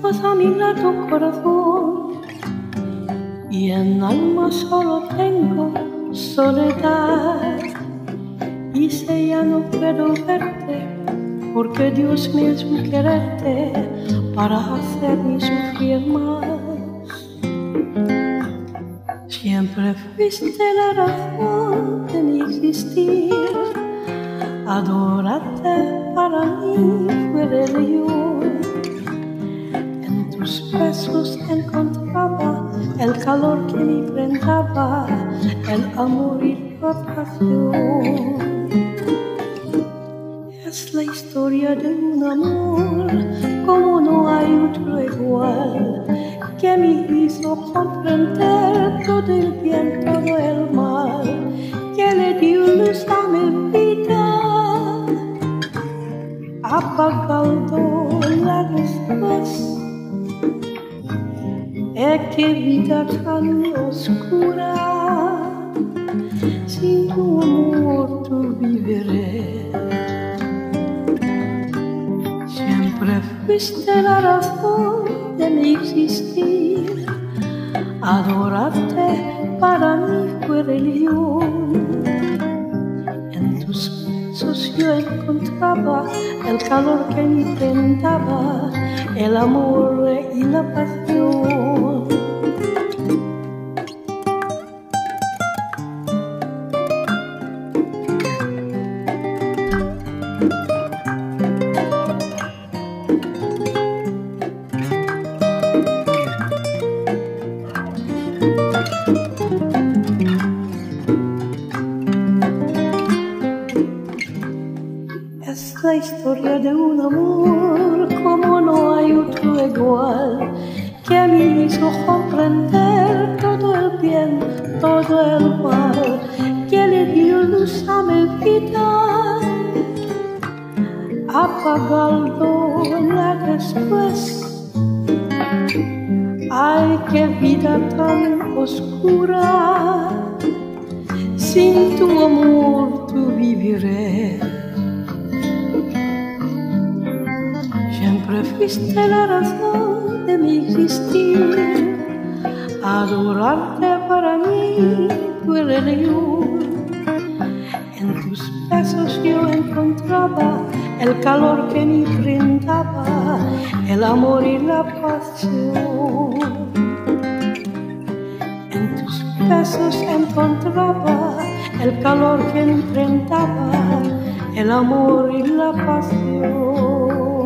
pues a mi lado corazón. Y en alma solo tengo soledad. Y si ya no puedo verte porque Dios mismo quererte para hacerme sufrir más. Siempre fuiste la razón de mi existir. Adorarte para mí fue religión tus besos encontraba el calor que me prendaba, el amor y la pasión. Es la historia de un amor como no hay otro igual, que me hizo comprender todo el bien, todo el mal, que le dio luz a mi vida, apagando la después e che vita tan oscura, sin tu amor tu viviré. Siempre fuiste la razón de mi existir, adorarte para mí fue religión. En tus besos yo encontraba el calor que me tentaba, el amor y la pasión. La historia de un amor como no hay otro igual, que me hizo comprender todo el bien, todo el mal, que le dio luz a mi vida, apagando la después. Ay, qué vida tan oscura, sin tu amor tu viviré. Fuiste la razón de mi existir, adorarte para mí fue religión. En tus besos yo encontraba el calor que me brindaba, el amor y la pasión. En tus besos encontraba el calor que me brindaba, el amor y la pasión.